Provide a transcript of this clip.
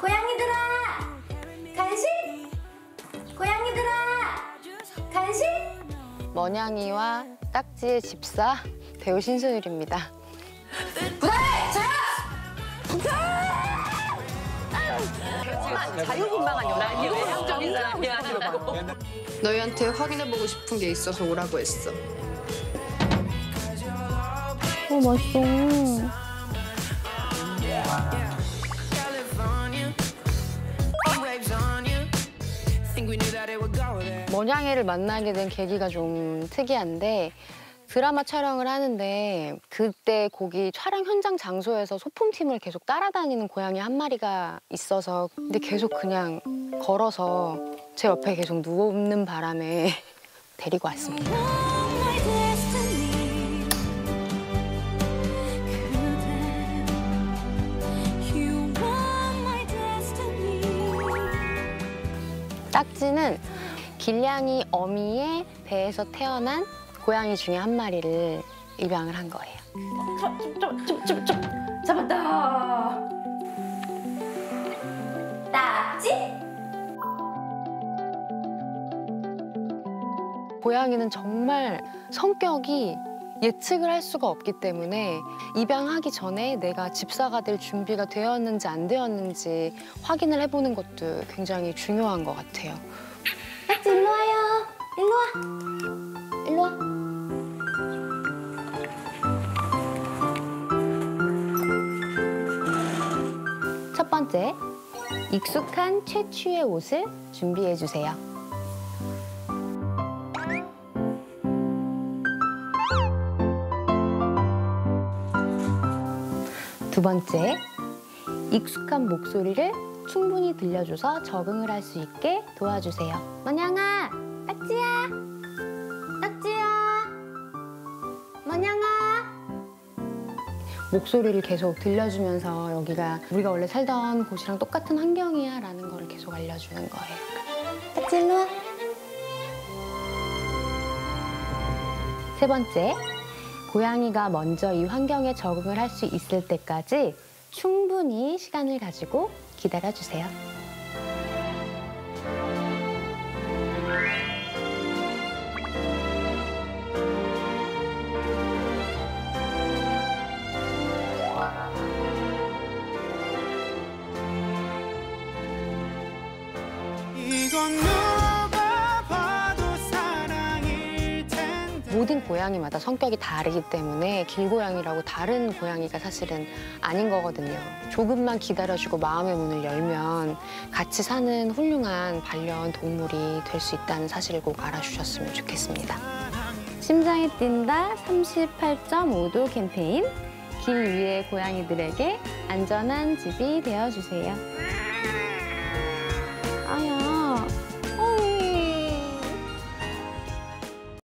고양이들아! 간식? 고양이들아! 간식? 머냥이와 딱지의 집사 배우 신소율입니다. 부산에 자유! 자유분방한 연합이 외향적인 사람이야 너희한테 확인해보고 싶은 게 있어서 오라고 했어. 오 맛있어. 머냥이를 만나게 된 계기가 좀 특이한데 드라마 촬영을 하는데 그때 거기 촬영 현장 장소에서 소품팀을 계속 따라다니는 고양이 한 마리가 있어서 근데 계속 그냥 걸어서 제 옆에 계속 누워있는 바람에 데리고 왔습니다. 딱지는 길냥이 어미의 배에서 태어난 고양이 중에 한 마리를 입양을 한 거예요. 쭉 잡았다. 딱지 고양이는 정말 성격이 예측을 할 수가 없기 때문에 입양하기 전에 내가 집사가 될 준비가 되었는지 안 되었는지 확인을 해보는 것도 굉장히 중요한 것 같아요. 딱지 일로 와요. 일로 와. 일로 와. 첫 번째, 익숙한 최추의 옷을 준비해 주세요. 두 번째, 익숙한 목소리를 충분히 들려줘서 적응을 할 수 있게 도와주세요. 머냥아, 딱지야, 딱지야, 머냥아. 목소리를 계속 들려주면서 여기가 우리가 원래 살던 곳이랑 똑같은 환경이야 라는 걸 계속 알려주는 거예요. 딱지 일로 와 세 번째, 고양이가 먼저 이 환경에 적응을 할 수 있을 때까지 충분히 시간을 가지고 기다려주세요. 이건 모든 고양이마다 성격이 다르기 때문에 길고양이라고 다른 고양이가 사실은 아닌 거거든요. 조금만 기다려주고 마음의 문을 열면 같이 사는 훌륭한 반려동물이 될 수 있다는 사실을 꼭 알아주셨으면 좋겠습니다. 심장이 뛴다 38.5도 캠페인 길 위의 고양이들에게 안전한 집이 되어주세요.